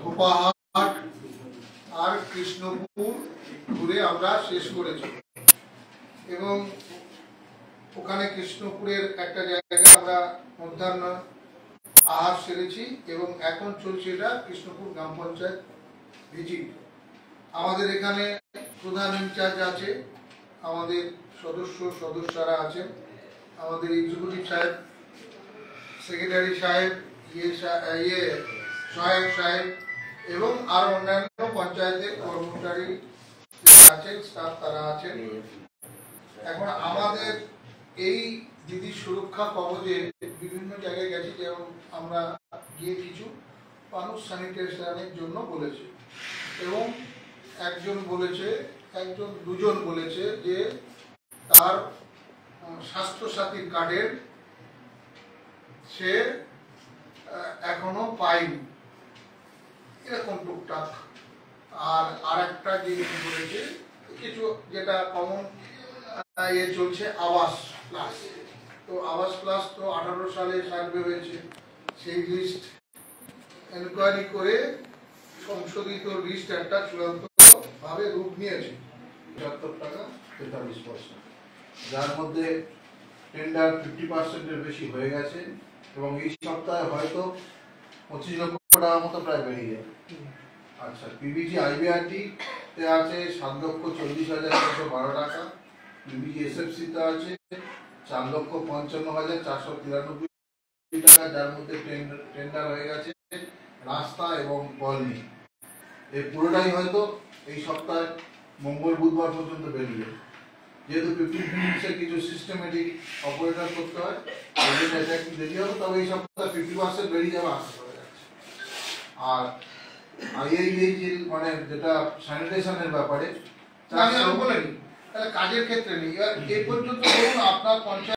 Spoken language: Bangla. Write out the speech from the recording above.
ধোপাহাট আর কৃষ্ণপুর ঘুরে আমরা শেষ করেছি। এবং ওখানে কৃষ্ণপুরের একটা জায়গায় আমরা মধ্যাহ্ন আহার সেরেছি এবং এখন চলছে এটা কৃষ্ণপুর গ্রাম পঞ্চায়েত ভিজিট। আমাদের এখানে প্রধান ইনচার্জ আছে, আমাদের সদস্য সদস্যরা আছেন। আমাদের এক্সিকিউটিভ সাহেব সেক্রেটারি সাহেব ইয়ে ইয়ে সহায়ক সাহেব এবং আর অন্যান্য পঞ্চায়েতের কর্মচারী আছেন স্টাফ তারা আছেন। এখন আমাদের এই দিদি সুরক্ষা কবচে বিভিন্ন জায়গায় গেছি, যেমন আমরা গিয়ে কিছু মানুষ স্যানিটেশনের জন্য বলেছে। এবং একজন বলেছে, একজন দুজন বলেছে যে তার স্বাস্থ্যসাথী কার্ডের সে এখনও পায়নি এরকম টুকটাক। আর আরেকটা জিনিস বলেছে, কিছু যেটা কমন ইয়ে চলছে আবাস প্লাস তো আবাস প্লাস তো আঠারো সালে সার্ভে হয়েছে। সেই লিস্ট এনকোয়ারি করে সংশোধিত লিস্ট একটা চূড়ান্ত ভাবে রূপ নিয়েছে। পঁচাত্তর টাকা তেতাল্লিশ পয়সা। যার মধ্যে টেন্ডার ফিফটি পার্সেন্টের বেশি হয়ে গেছে এবং এই সপ্তাহে হয়তো পঁচিশ লক্ষ টাকা মতো প্রায় বেরিয়ে যাবে। আচ্ছা পিবিজি আইবিআরটি তে আছে সাত লক্ষ চল্লিশ হাজার ছশো বারো টাকা। পিবিজি এসএফসি তে আছে চার লক্ষ পঞ্চান্ন হাজার চারশো তিরানব্বই টাকা, যার মধ্যে টেন্ডার হয়ে গেছে রাস্তা এবং কলনি এই পুরোটাই হয়তো এই সপ্তাহে মঙ্গল বুধবার পর্যন্ত বেরিয়ে। যেহেতু ফিফটিন কিছু সিস্টেমেটিক অপারেটর করতে হয় ওই জন্য এটা একটু দেরি হবে তবে এই সপ্তাহে ফিফটি পার্সেন্ট বেরিয়ে যাবে আশা করা যাচ্ছে। আর যে মানে যেটা স্যানিটেশনের ব্যাপারে আমি আমি বলে নিই তাহলে কাজের ক্ষেত্রে নেই। এবার এ পর্যন্ত ধরুন আপনার পঞ্চায়েত